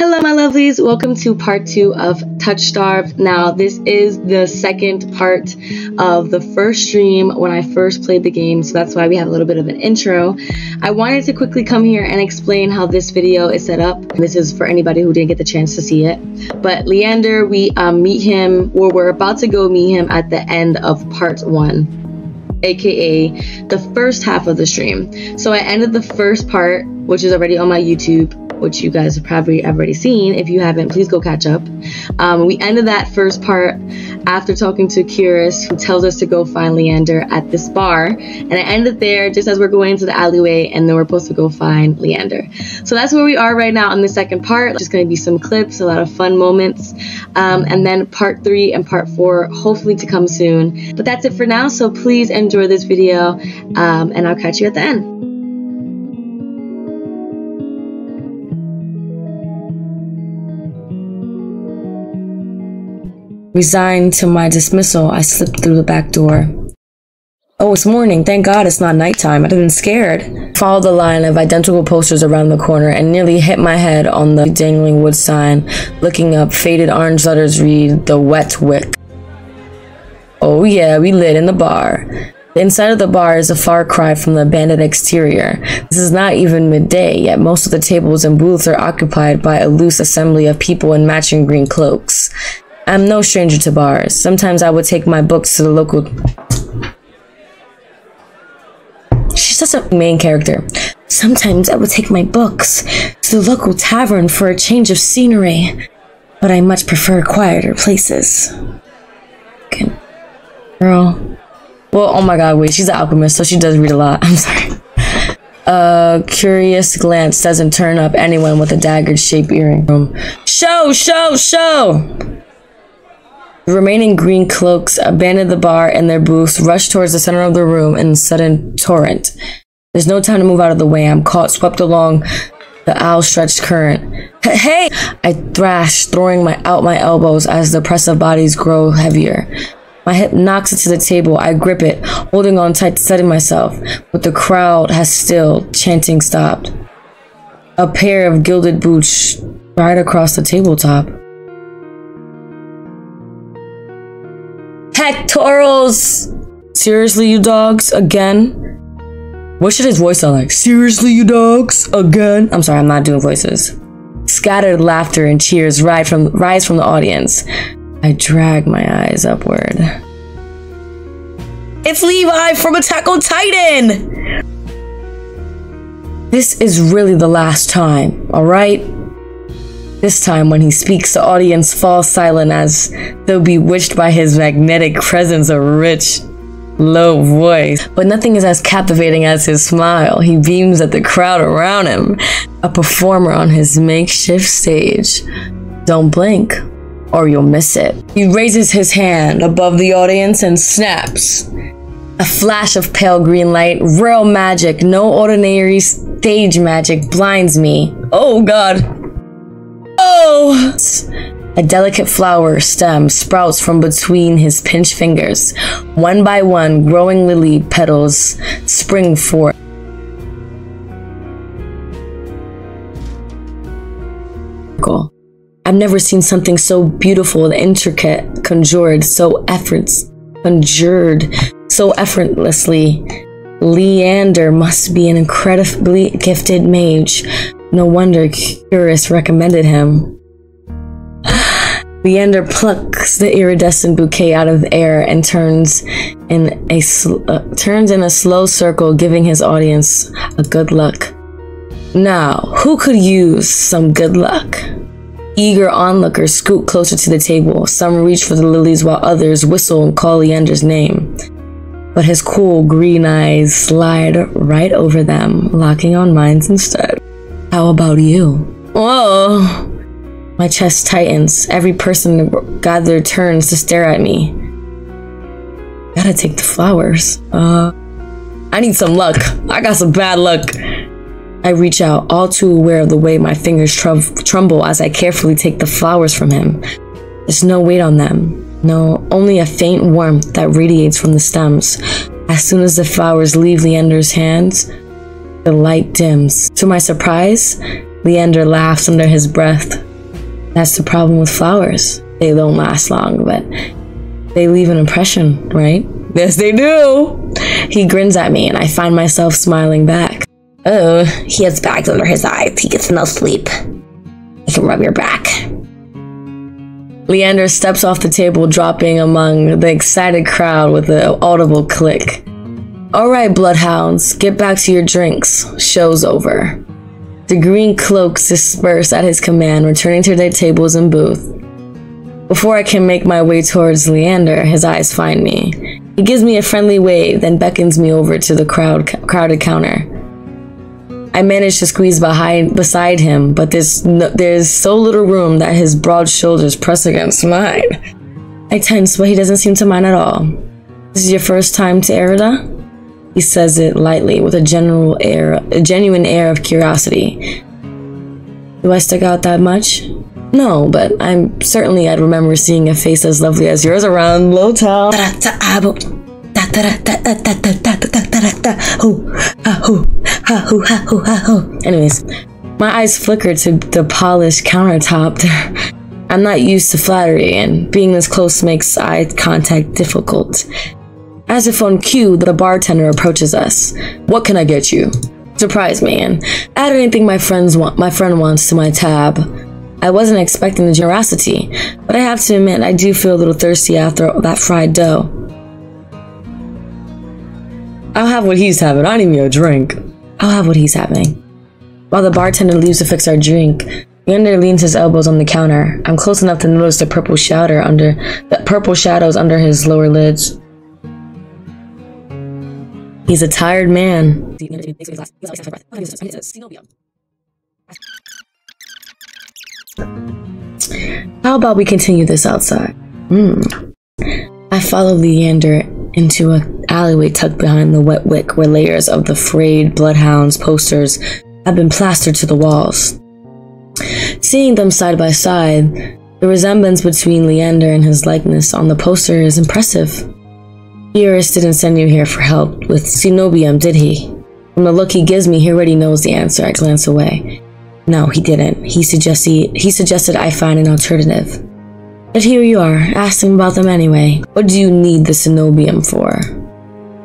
Hello, my lovelies. Welcome to part two of Touch Starve. Now, this is the second part of the first stream when I first played the game, so that's why we have a little bit of an intro. I wanted to quickly come here and explain how this video is set up. This is for anybody who didn't get the chance to see it. But Leander, we um, meet him, or we're about to go meet him at the end of part one, aka the first half of the stream. So I ended the first part, which is already on my YouTube which you guys have probably already seen. If you haven't, please go catch up. Um, we ended that first part after talking to Kuras, who tells us to go find Leander at this bar. And I ended there just as we're going into the alleyway, and then we're supposed to go find Leander. So that's where we are right now in the second part. Just going to be some clips, a lot of fun moments. Um, and then part three and part four, hopefully to come soon. But that's it for now. So please enjoy this video, um, and I'll catch you at the end. Resigned to my dismissal, I slipped through the back door. Oh, it's morning. Thank God it's not nighttime. I'd been scared. Followed the line of identical posters around the corner and nearly hit my head on the dangling wood sign. Looking up, faded orange letters read, The Wet Wick. Oh yeah, we lit in the bar. The inside of the bar is a far cry from the abandoned exterior. This is not even midday, yet most of the tables and booths are occupied by a loose assembly of people in matching green cloaks. I'm no stranger to bars. Sometimes I would take my books to the local. She's such a main character. Sometimes I would take my books to the local tavern for a change of scenery, but I much prefer quieter places. Okay. Girl. Well, oh my god, wait, she's an alchemist, so she does read a lot. I'm sorry. A curious glance doesn't turn up anyone with a dagger shaped earring. Show, show, show! The remaining green cloaks abandon the bar and their booths, rush towards the center of the room in a sudden torrent. There's no time to move out of the way. I'm caught, swept along the outstretched current. Hey! I thrash, throwing my out my elbows as the press of bodies grow heavier. My hip knocks into the table. I grip it, holding on tight to steady myself, but the crowd has still, chanting stopped. A pair of gilded boots right across the tabletop. Pectorals! Seriously, you dogs? Again? What should his voice sound like? Seriously, you dogs? Again? I'm sorry, I'm not doing voices. Scattered laughter and cheers rise from, rise from the audience. I drag my eyes upward. It's Levi from Attack on Titan! This is really the last time, alright? This time, when he speaks, the audience falls silent as though bewitched by his magnetic presence or rich, low voice. But nothing is as captivating as his smile. He beams at the crowd around him, a performer on his makeshift stage. Don't blink, or you'll miss it. He raises his hand above the audience and snaps. A flash of pale green light, real magic, no ordinary stage magic blinds me. Oh god. A delicate flower stem sprouts from between his pinched fingers. One by one, growing lily petals spring forth. I've never seen something so beautiful and intricate, conjured, so efforts, conjured so effortlessly. Leander must be an incredibly gifted mage, no wonder Kuras recommended him. Leander plucks the iridescent bouquet out of the air and turns in a uh, turns in a slow circle, giving his audience a good luck. Now, who could use some good luck? Eager onlookers scoot closer to the table. Some reach for the lilies while others whistle and call Leander's name. But his cool green eyes slide right over them, locking on mine instead. How about you? Whoa! My chest tightens. Every person gathered turns to stare at me. Gotta take the flowers. Uh, I need some luck. I got some bad luck. I reach out, all too aware of the way my fingers tremble as I carefully take the flowers from him. There's no weight on them. No, only a faint warmth that radiates from the stems. As soon as the flowers leave Leander's hands, the light dims. To my surprise, Leander laughs under his breath. That's the problem with flowers. They don't last long, but they leave an impression, right? Yes, they do. He grins at me, and I find myself smiling back. Oh, he has bags under his eyes. He gets no sleep. I can rub your back. Leander steps off the table, dropping among the excited crowd with an audible click. All right, bloodhounds, get back to your drinks. Show's over. The green cloaks disperse at his command, returning to their tables and booth. Before I can make my way towards Leander, his eyes find me. He gives me a friendly wave, then beckons me over to the crowd crowded counter. I manage to squeeze behind beside him, but there's no, there's so little room that his broad shoulders press against mine. I tense, but he doesn't seem to mind at all. This is your first time to Eridia? He says it lightly, with a general air, a genuine air of curiosity. Do I stick out that much? No, but I'm certainly I'd remember seeing a face as lovely as yours around Lowtown. Anyways, my eyes flickered to the polished countertop. I'm not used to flattery, and being this close makes eye contact difficult. As if on cue, the bartender approaches us. What can I get you? Surprise man. add anything my friends want my friend wants to my tab. I wasn't expecting the generosity, but I have to admit I do feel a little thirsty after that fried dough. I'll have what he's having. I need me a drink. I'll have what he's having. While the bartender leaves to fix our drink, Leander leans his elbows on the counter. I'm close enough to notice the purple shadow under the purple shadows under his lower lids. He's a tired man. How about we continue this outside? Hmm. I follow Leander into an alleyway tucked behind the wet wick where layers of the frayed bloodhounds posters have been plastered to the walls. Seeing them side by side, the resemblance between Leander and his likeness on the poster is impressive. Kuras didn't send you here for help with Cenobium, did he? From the look he gives me, he already knows the answer. I glance away. No, he didn't. He suggested he suggested I find an alternative. But here you are, asking about them anyway. What do you need the cenobium for?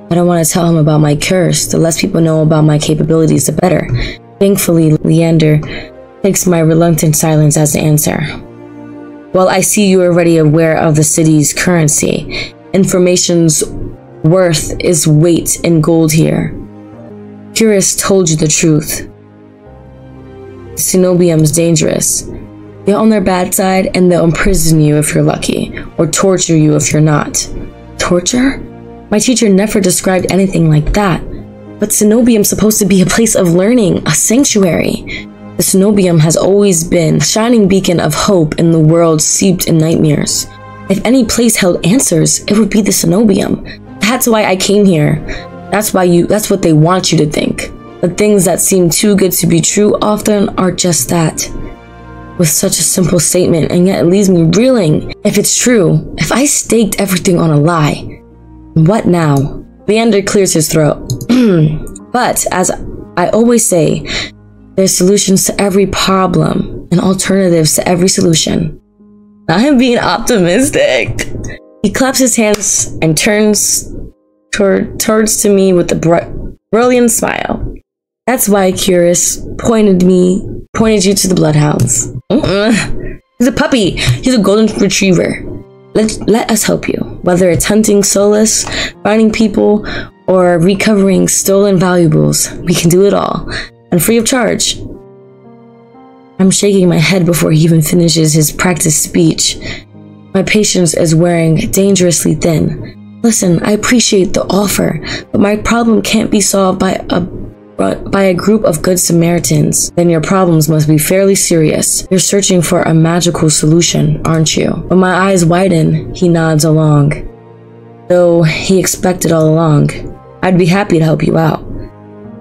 I don't want to tell him about my curse. The less people know about my capabilities, the better. Thankfully, Leander takes my reluctant silence as the answer. Well, I see you are already aware of the city's currency. Information's worth is weight in gold here. Kuras told you the truth. Cenobium's dangerous. They're on their bad side and they'll imprison you if you're lucky, or torture you if you're not. Torture? My teacher never described anything like that. But Cenobium's supposed to be a place of learning, a sanctuary. The Cenobium has always been a shining beacon of hope in the world steeped in nightmares. If any place held answers, it would be the Cenobium. That's why I came here. That's why you that's what they want you to think. The things that seem too good to be true often are just that. With such a simple statement, and yet it leaves me reeling. If it's true, if I staked everything on a lie, what now? Leander clears his throat. but, as I always say, there's solutions to every problem and alternatives to every solution. I am being optimistic. He claps his hands and turns toward, towards to me with a br- brilliant smile. That's why Kuras pointed me, pointed you to the bloodhounds. Uh-uh. He's a puppy. He's a golden retriever. Let, let us help you. Whether it's hunting solace, finding people, or recovering stolen valuables, we can do it all. And free of charge. I'm shaking my head before he even finishes his practice speech. My patience is wearing dangerously thin. Listen, I appreciate the offer, but my problem can't be solved by a by a group of good Samaritans, then your problems must be fairly serious. You're searching for a magical solution, aren't you? When my eyes widen, he nods along. Though he expected all along, I'd be happy to help you out.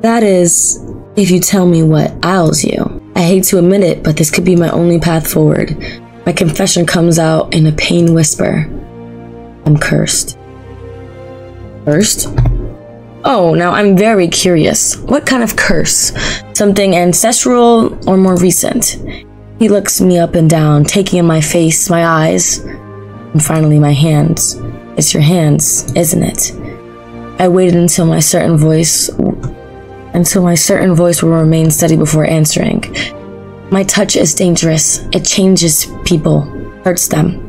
That is, if you tell me what ails you. I hate to admit it, but this could be my only path forward. My confession comes out in a pain whisper. I'm cursed. Cursed? Oh, now I'm very curious. What kind of curse? Something ancestral or more recent? He looks me up and down, taking in my face, my eyes, and finally my hands. It's your hands, isn't it? I waited until my certain voice until my certain voice will remain steady before answering. My touch is dangerous. It changes people, hurts them.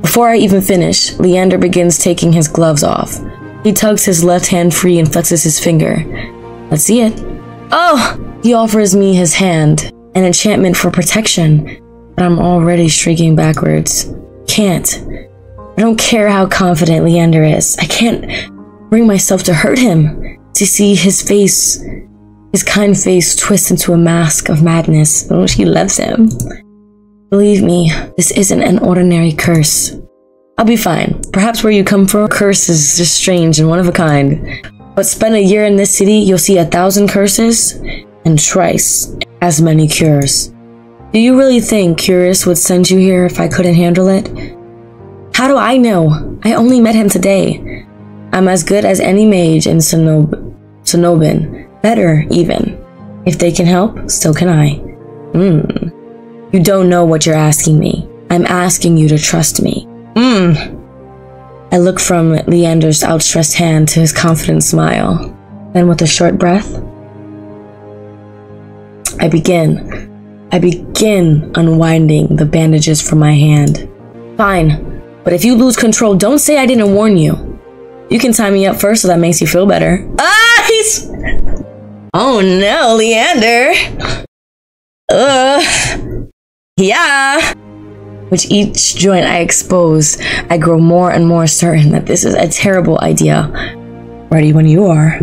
Before I even finish, Leander begins taking his gloves off. He tugs his left hand free and flexes his finger. Let's see it. Oh! He offers me his hand, an enchantment for protection, but I'm already streaking backwards. Can't. I don't care how confident Leander is. I can't bring myself to hurt him, to see his face, his kind face twist into a mask of madness in which he loves him. Believe me, this isn't an ordinary curse. I'll be fine. Perhaps where you come from, curse is just strange and one of a kind. But spend a year in this city, you'll see a thousand curses and twice as many cures. Do you really think Kuras would send you here if I couldn't handle it? How do I know? I only met him today. I'm as good as any mage in Sonob Sonobin. Better, even. If they can help, so can I. Hmm. You don't know what you're asking me. I'm asking you to trust me. Mmm. I look from Leander's outstretched hand to his confident smile. Then, with a short breath, I begin. I begin unwinding the bandages from my hand. Fine, but if you lose control, don't say I didn't warn you. You can tie me up first so that makes you feel better. Ah, he's. Oh no, Leander. Ugh. Yeah. With each joint I expose, I grow more and more certain that this is a terrible idea. Ready when you are.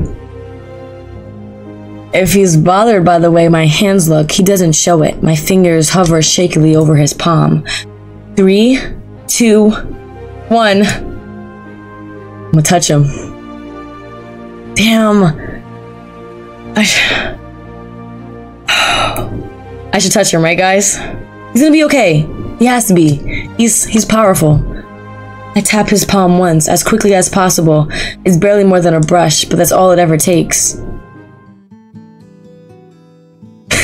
If he's bothered by the way my hands look, he doesn't show it. My fingers hover shakily over his palm. Three, two, one. I'm gonna touch him. Damn. I, sh- I should touch him, right, guys? He's gonna be okay. He has to be. He's he's powerful. I tap his palm once, as quickly as possible. It's barely more than a brush, but that's all it ever takes.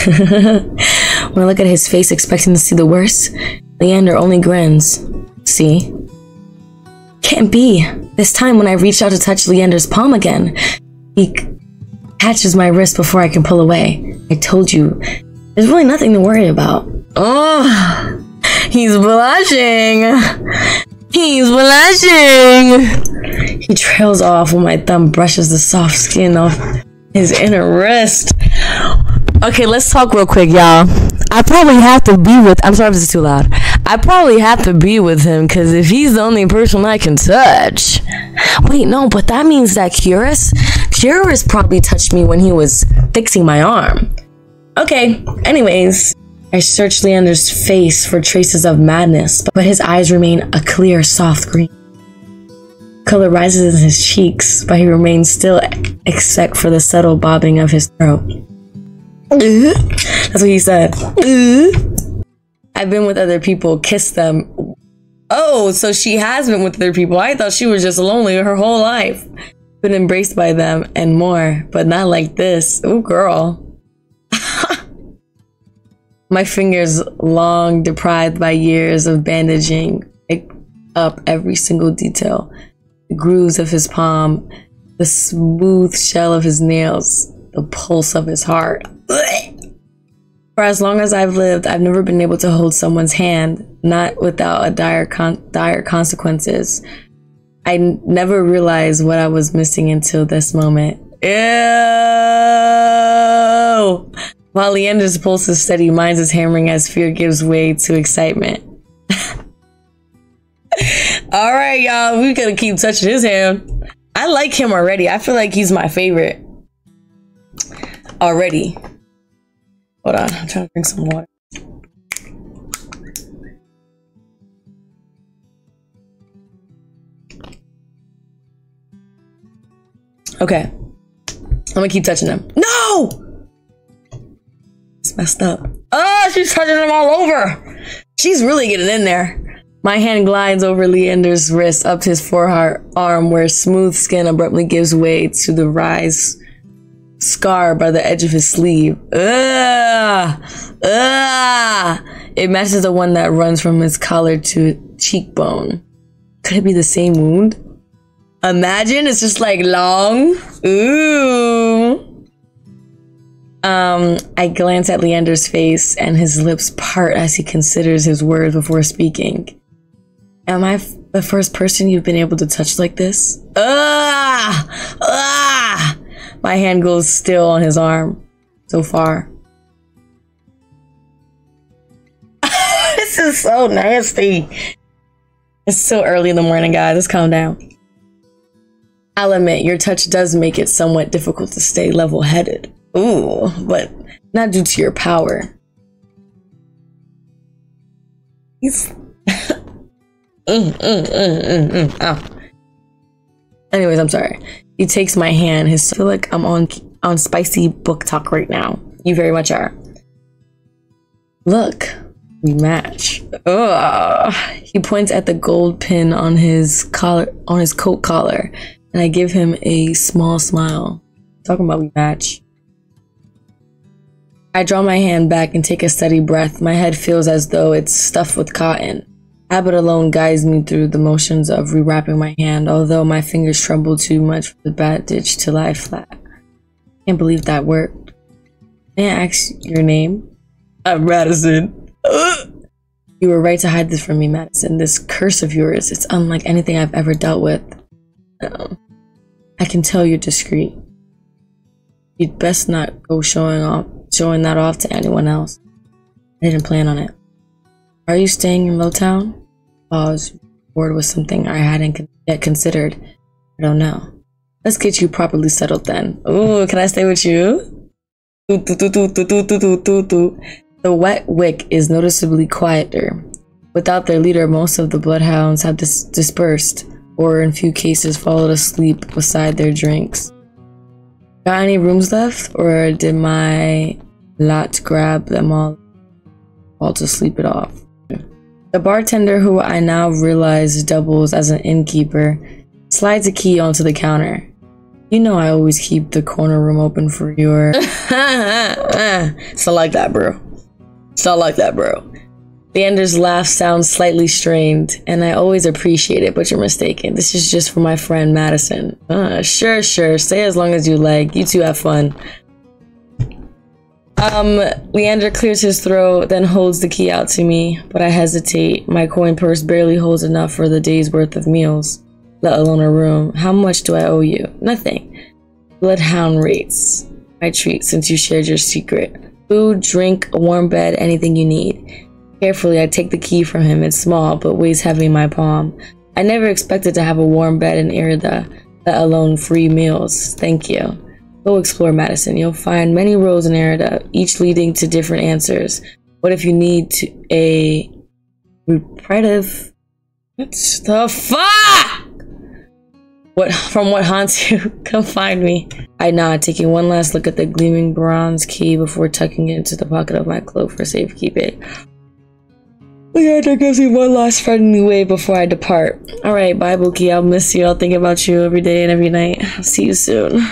when I look at his face expecting to see the worst, Leander only grins. See? Can't be. This time when I reach out to touch Leander's palm again, he catches my wrist before I can pull away. I told you, there's really nothing to worry about. Oh! He's blushing. He's blushing. He trails off when my thumb brushes the soft skin off his inner wrist. Okay, let's talk real quick, y'all. I probably have to be with. I'm sorry if this is too loud. I probably have to be with him because if he's the only person I can touch. Wait, no, but that means that Kuras, Kuras probably touched me when he was fixing my arm. Okay, anyways. I search Leander's face for traces of madness, but his eyes remain a clear, soft green. Color rises in his cheeks, but he remains still except for the subtle bobbing of his throat. That's what he said. I've been with other people, kissed them. Oh, so she has been with other people. I thought she was just lonely her whole life. Been embraced by them and more, but not like this. Oh, girl. My fingers, long deprived by years of bandaging, up every single detail. The grooves of his palm, the smooth shell of his nails, the pulse of his heart. For as long as I've lived, I've never been able to hold someone's hand, not without a dire, con- dire consequences. I n- never realized what I was missing until this moment. Ew! While Leander's pulse is steady, mine's is hammering as fear gives way to excitement. All right, y'all, we gotta keep touching his hand. I like him already. I feel like he's my favorite already. Hold on, I'm trying to drink some water. Okay, I'm gonna keep touching him. No! It's messed up. Oh, she's touching them all over. She's really getting in there. My hand glides over Leander's wrist up to his forearm where smooth skin abruptly gives way to the rise scar by the edge of his sleeve. Ugh! Ugh! It matches the one that runs from his collar to cheekbone. Could it be the same wound? Imagine it's just like long. Ooh. Um, I glance at Leander's face and his lips part as he considers his words before speaking. Am I the first person you've been able to touch like this? Ah! Ah! My hand goes still on his arm. So far. this is so nasty. It's so early in the morning, guys. Let's calm down. I'll admit, your touch does make it somewhat difficult to stay level headed. Ooh, but not due to your power. He's. mm, mm, mm, mm, oh. Anyways, I'm sorry. He takes my hand. His I feel like I'm on on spicy book talk right now. You very much are. Look, we match. Ugh. He points at the gold pin on his collar on his coat collar, and I give him a small smile. Talking about we match. I draw my hand back and take a steady breath. My head feels as though it's stuffed with cotton. Habit alone guides me through the motions of rewrapping my hand, although my fingers tremble too much for the bandage to lie flat. Can't believe that worked. May I ask your name? I'm Madison. you were right to hide this from me, Madison. This curse of yours, it's unlike anything I've ever dealt with. Um, I can tell you're discreet. You'd best not go showing off showing that off to anyone else. I didn't plan on it. Are you staying in Lowtown? I was something I hadn't yet considered. I don't know. Let's get you properly settled then. Ooh, can I stay with you? The wet wick is noticeably quieter. Without their leader, most of the bloodhounds have dis dispersed, or in few cases fallen asleep beside their drinks. Got any rooms left, or did my lot grab them all, all to sleep it off? The bartender, who I now realize doubles as an innkeeper, slides a key onto the counter. You know I always keep the corner room open for your. it's not like that, bro. It's not like that, bro. Leander's laugh sounds slightly strained, and I always appreciate it, but you're mistaken. This is just for my friend Madison. Uh, sure, sure. Stay as long as you like. You two have fun. Um, Leander clears his throat, then holds the key out to me, but I hesitate. My coin purse barely holds enough for the day's worth of meals, let alone a room. How much do I owe you? Nothing. Bloodhound rates. My treat since you shared your secret. Food, drink, a warm bed, anything you need. Carefully, I take the key from him. It's small, but weighs heavy in my palm. I never expected to have a warm bed in Eridia, let alone free meals. Thank you. Go explore Madison. You'll find many roads in Eridia, each leading to different answers. What if you need to a repetitive? What the fuck? What from what haunts you? Come find me. I nod, taking one last look at the gleaming bronze key before tucking it into the pocket of my cloak for safekeeping. Leander gives me one last friendly wave before I depart. Alright, bye Bookie. I'll miss you. I'll think about you every day and every night. See you soon.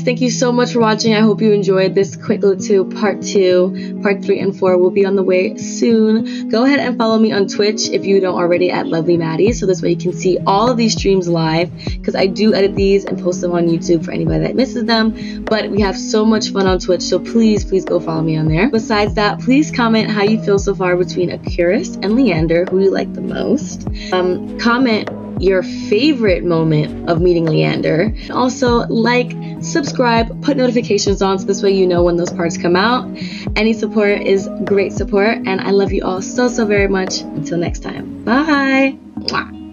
Thank you so much for watching. I hope you enjoyed this quick little part two. Part three and four will be on the way soon. Go ahead and follow me on Twitch if you don't already at Lovely Maddie. So this way you can see all of these streams live because I do edit these and post them on YouTube for anybody that misses them. But we have so much fun on Twitch. So please, please go follow me on there. Besides that, please comment how you feel so far between Acuris and Leander, who you like the most. Um, comment your favorite moment of meeting Leander. Also, like, subscribe, put notifications on so this way you know when those parts come out. Any support is great support, and I love you all so, so very much. Until next time, bye. Mwah.